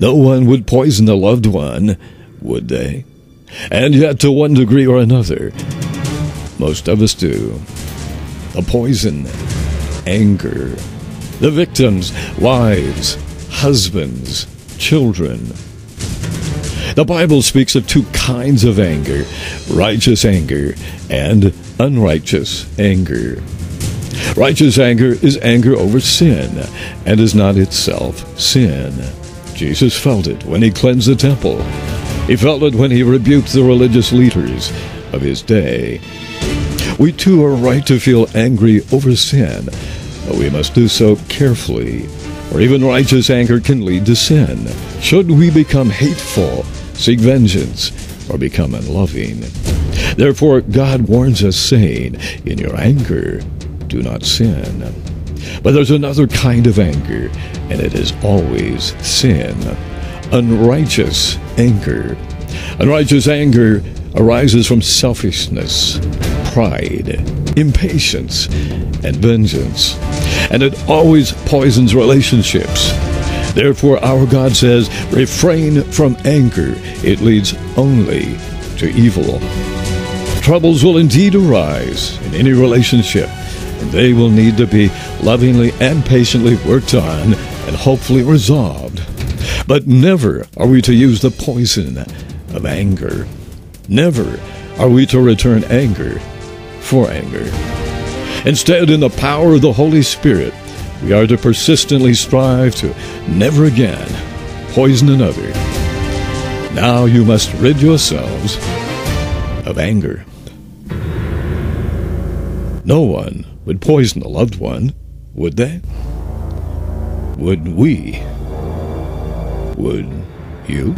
No one would poison a loved one, would they? And yet, to one degree or another, most of us do. The poison, anger. The victims, wives, husbands, children. The Bible speaks of two kinds of anger righteous anger and unrighteous anger. Righteous anger is anger over sin and is not itself sin. Jesus felt it when he cleansed the temple. He felt it when he rebuked the religious leaders of his day. We too are right to feel angry over sin, but we must do so carefully, or even righteous anger can lead to sin. Should we become hateful, seek vengeance, or become unloving? Therefore, God warns us, saying, In your anger, do not sin. But there's another kind of anger, and it is always sin. Unrighteous anger. Unrighteous anger arises from selfishness, pride, impatience, and vengeance. And it always poisons relationships. Therefore, our God says, refrain from anger. It leads only to evil. Troubles will indeed arise in any relationship, and they will need to be lovingly and patiently worked on and hopefully resolved. But never are we to use the poison of anger. Never are we to return anger for anger. Instead, in the power of the Holy Spirit, we are to persistently strive to never again poison another. Now you must rid yourselves of anger. No one would poison a loved one, would they? Would we? Would you?